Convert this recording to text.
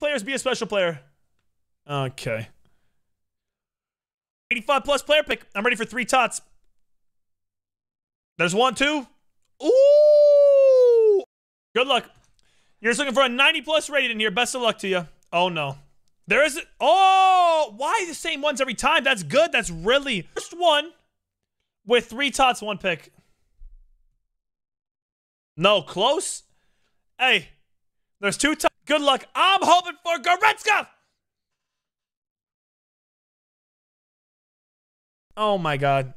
players be a special player. Okay. 85 plus player pick. I'm ready for three tots. There's one, two. Ooh. Good luck. You're just looking for a 90 plus rated in here. Best of luck to you. Oh, no. There is. Oh, why the same ones every time? That's good. That's really. First one with three tots, one pick. No, close. Hey, there's two tots. Good luck. I'm hoping for Goretzka. Oh my God.